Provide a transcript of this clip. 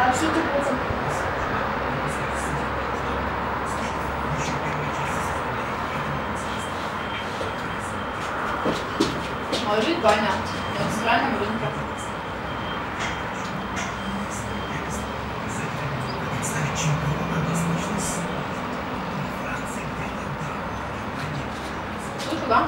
Сообщите Путин. Лежит баня на центральном рынке. Слышу, да?